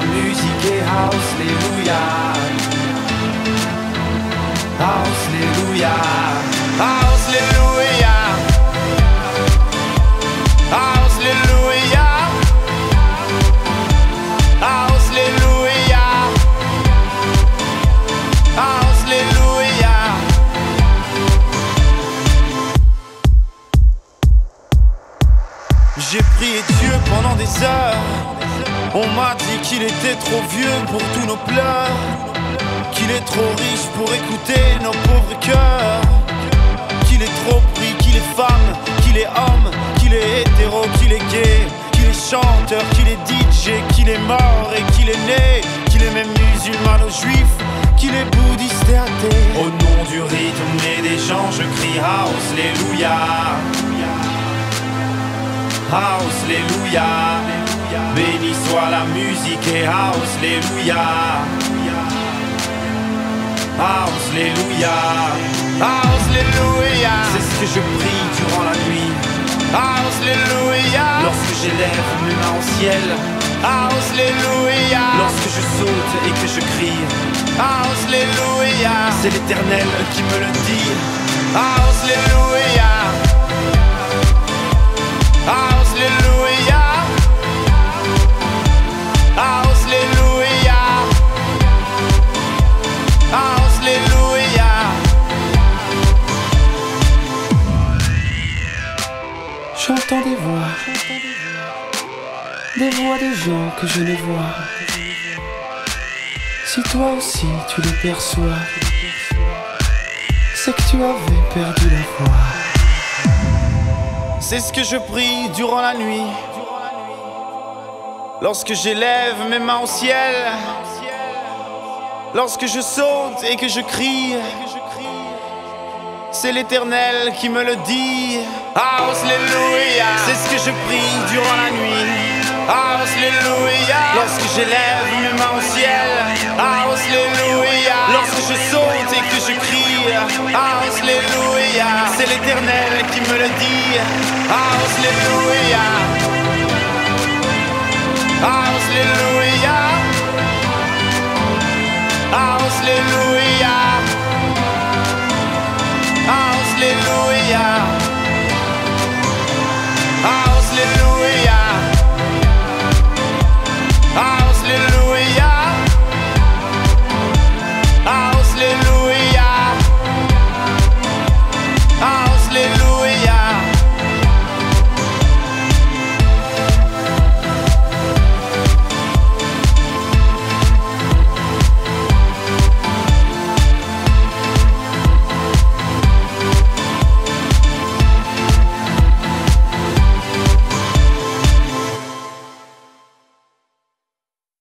musique et Alléluia. Alléluia. Alléluia. Alléluia. Alléluia. Alléluia. J'ai prié Dieu pendant des heures. On m'a dit qu'il était trop vieux pour tous nos pleurs. Qu'il est trop riche pour écouter nos pauvres cœurs. Qu'il est trop pris, qu'il est femme, qu'il est homme, qu'il est hétéro, qu'il est gay. Qu'il est chanteur, qu'il est DJ, qu'il est mort et qu'il est né. Qu'il est même musulman ou juif, qu'il est bouddhiste et athée. Au nom du rythme et des gens, je crie Alléluia. Alléluia. Béni soit la musique et Alléluia. Alléluia. Alléluia. C'est ce que je prie durant la nuit. Alléluia. Lorsque j'élève mes mains au ciel. Alléluia. Lorsque je saute et que je crie. Alléluia. C'est l'éternel qui me le dit. Alléluia. Alléluia. J'entends des voix, des voix de gens que je ne vois. Si toi aussi tu les perçois, c'est que tu avais perdu la foi. C'est ce que je prie durant la nuit. Lorsque j'élève mes mains au ciel. Lorsque je saute et que je crie. C'est l'éternel qui me le dit. Alléluia, c'est ce que je prie durant la nuit. Alléluia, lorsque j'élève mes mains au ciel. Alléluia, lorsque je saute et que je crie. Alléluia, c'est l'Éternel qui me le dit. Alléluia. Alléluia. Alléluia.